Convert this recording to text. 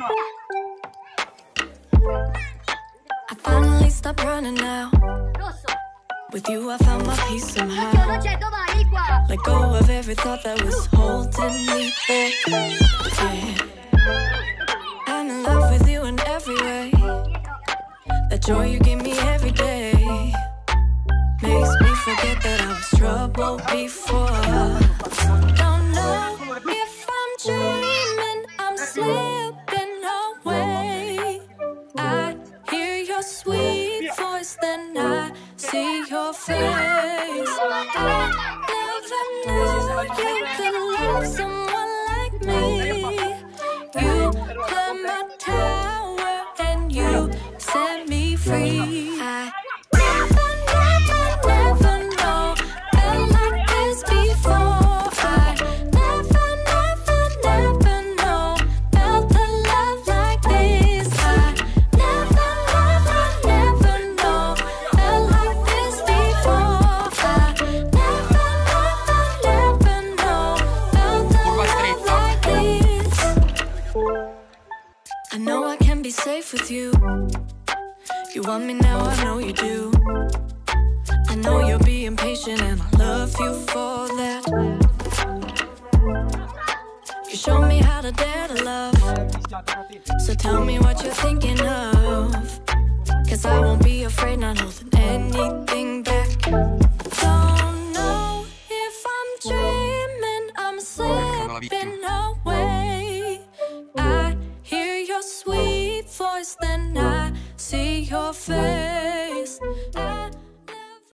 I finally stopped running now. With you, I found my peace somehow. Let go of every thought that was holding me back. Yeah. I'm in love with you in every way. That joy you give me every day makes me forget that I was troubled before. Don't know if I'm dreaming, I'm slipping. See your face. I never knew you could love someone like me. You climbed my tower and you set me free. I know I can be safe with you. You want me now, I know you do. I know you're being patient, and I love you for that. You show me how to dare to love. So tell me what you're thinking of. Cause I won't be afraid, not holding anything back. Don't know if I'm dreaming, I'm slipping away. your face.